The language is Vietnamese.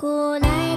cô lại.